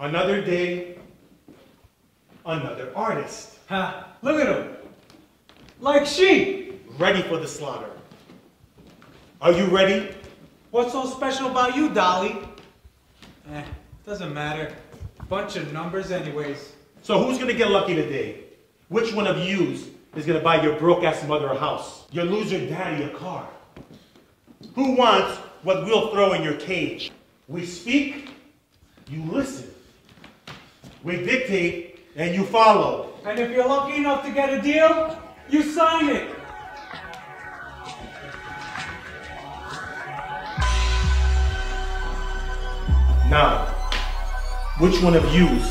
Another day, another artist. Ha, look at them. Like sheep. Ready for the slaughter. Are you ready? What's so special about you, Dolly? Eh, doesn't matter. Bunch of numbers anyways. So who's gonna get lucky today? Which one of yous is gonna buy your broke ass mother a house? Your loser daddy a car? Who wants what we'll throw in your cage? We speak, you listen. We dictate, and you follow. And if you're lucky enough to get a deal, you sign it. Now, which one of yous